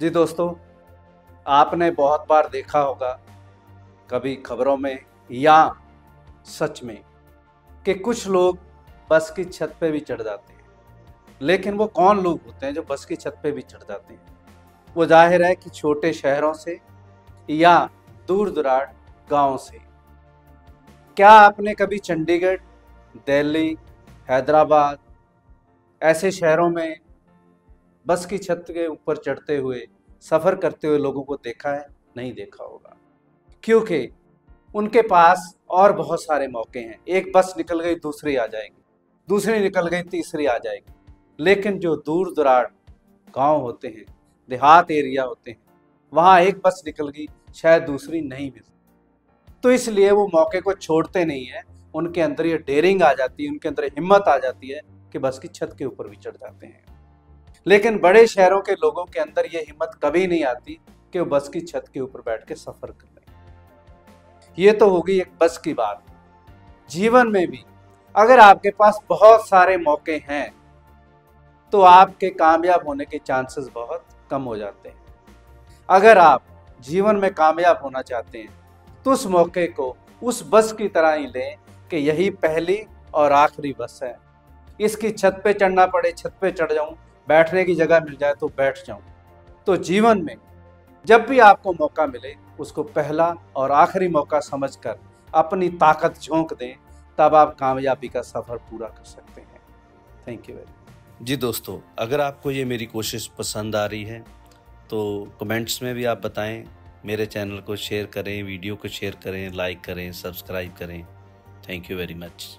जी दोस्तों, आपने बहुत बार देखा होगा, कभी खबरों में या सच में, कि कुछ लोग बस की छत पे भी चढ़ जाते हैं। लेकिन वो कौन लोग होते हैं जो बस की छत पे भी चढ़ जाते हैं? वो ज़ाहिर है कि छोटे शहरों से या दूर दराज गाँव से। क्या आपने कभी चंडीगढ़, दिल्ली, हैदराबाद ऐसे शहरों में बस की छत के ऊपर चढ़ते हुए, सफ़र करते हुए लोगों को देखा है? नहीं देखा होगा। क्योंकि उनके पास और बहुत सारे मौके हैं। एक बस निकल गई, दूसरी आ जाएगी। दूसरी निकल गई, तीसरी आ जाएगी। लेकिन जो दूर दुराड़ गाँव होते हैं, देहात एरिया होते हैं, वहाँ एक बस निकल गई, शायद दूसरी नहीं मिलती तो इसलिए वो मौके को छोड़ते नहीं है। उनके अंदर ये डेयरिंग आ जाती है, उनके अंदर हिम्मत आ जाती है कि बस की छत के ऊपर भी चढ़ जाते हैं। लेकिन बड़े शहरों के लोगों के अंदर ये हिम्मत कभी नहीं आती कि वो बस की छत के ऊपर बैठ के सफ़र कर लें। ये तो होगी एक बस की बात। जीवन में भी अगर आपके पास बहुत सारे मौके हैं तो आपके कामयाब होने के चांसेस बहुत कम हो जाते हैं। अगर आप जीवन में कामयाब होना चाहते हैं तो उस मौके को उस बस की तरह ही लें कि यही पहली और आखिरी बस है। इसकी छत पे चढ़ना पड़े, छत पे चढ़ जाऊँ बैठने की जगह मिल जाए तो बैठ जाऊँ। तो जीवन में जब भी आपको मौका मिले, उसको पहला और आखिरी मौका समझकर अपनी ताकत झोंक दें, तब आप कामयाबी का सफ़र पूरा कर सकते हैं। थैंक यू वेरी जी दोस्तों, अगर आपको ये मेरी कोशिश पसंद आ रही है तो कमेंट्स में भी आप बताएँ, मेरे चैनल को शेयर करें, वीडियो को शेयर करें, लाइक करें, सब्सक्राइब करें। Thank you very much